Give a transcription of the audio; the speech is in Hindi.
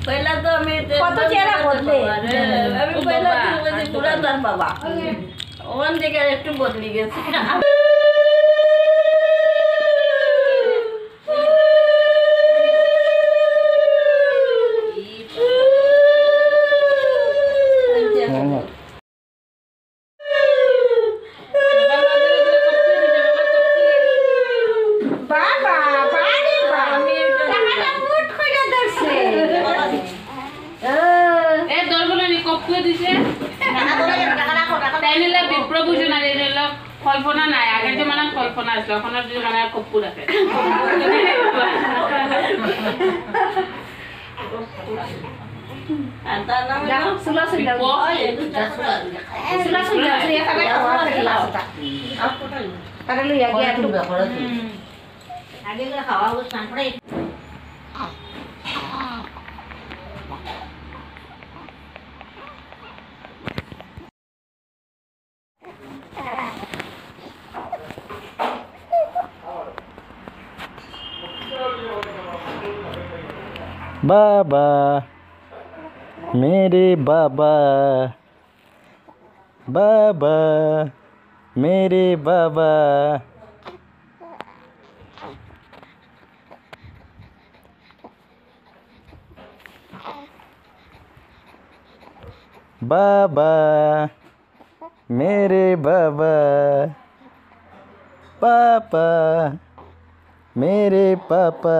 પહેલા તો અમે તો ચહેરા બદલે আমি પહેલા તો પૂરા બાবা ওখান থেকে একটু বদলি গেছে ধৰি লওক কল্পনা নাই। আগতে মানে কল্পনা আছিল কপুৰ আছে। बाबा मेरे बाबा बाबा मेरे बाबा। बाबा मेरे बाबा पापा। मेरे पापा।